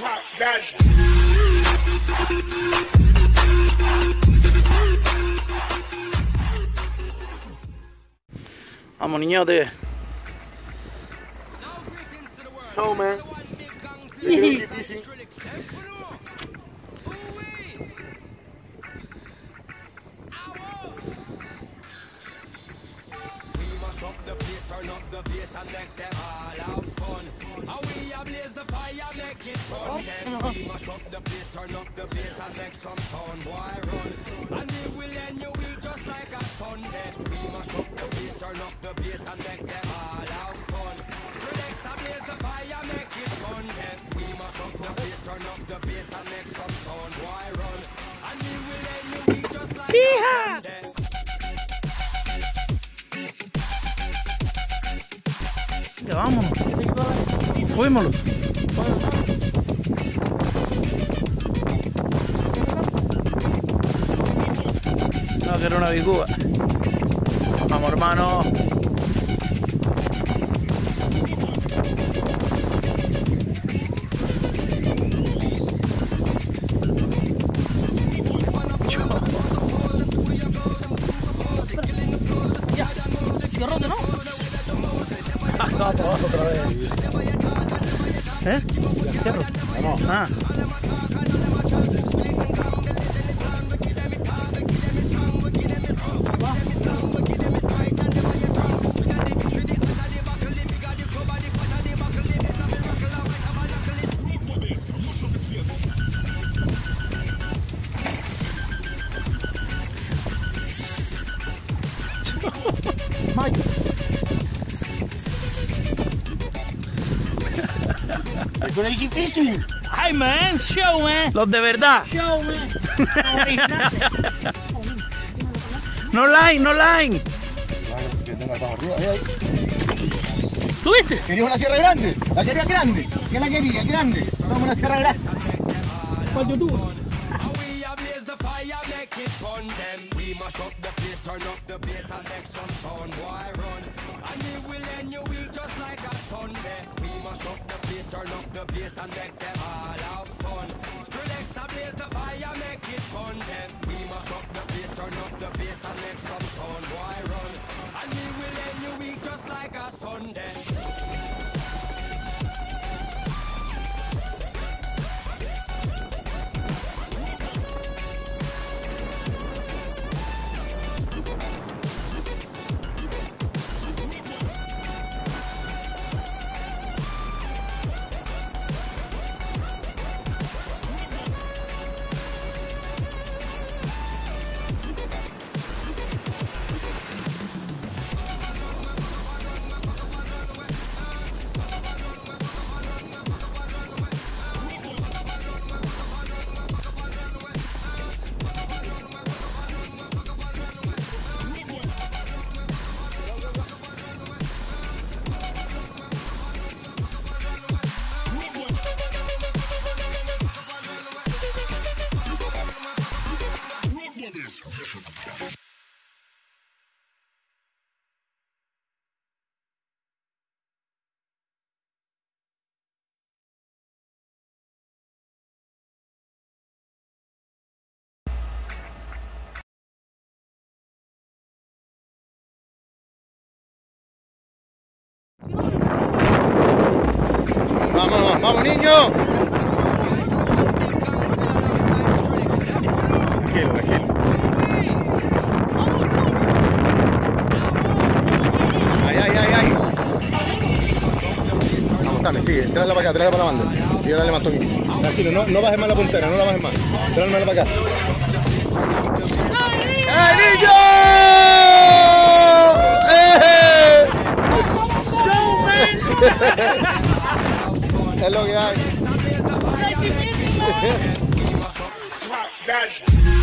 Pop that. I'm on the other. So man. turn up the and make them high. How we ablaze the fire, make it fun. Oh. Then we mash up the place, turn up the bass and make some sound. Boy, run. Ya vámonos. Fuímoslo. No, que era una bicúa. Vamos, hermano. ¿Eh? Cierro. Ah. Es una difícil. Hey man, show man, Los de verdad. show man. No line, no line. ¿Tú viste? ¿Querías una sierra grande? La quería grande. ¿Qué la quería? Grande. Vamos una sierra grande. ¿Cuánto tú? Make it fun them. We mash up the place, turn up the bass and make some sound, boy run. And we will end your week just like a Sunday. We mash up the place, turn up the bass and make them all have fun. Skrillex a blaze the fire, make it fun them. We mash up the place, turn up the bass and make some sound, Vamos, niño. Tranquilo, tranquilo. Ay, ay, ay, ay. Vamos, dale, sigue. Tráela para acá, tráela para la banda. Y yo dale más toquito. Tranquilo, no, no bajes más la puntera, no la bajes más. Tráela para acá. ¡Eh, niño! look at that.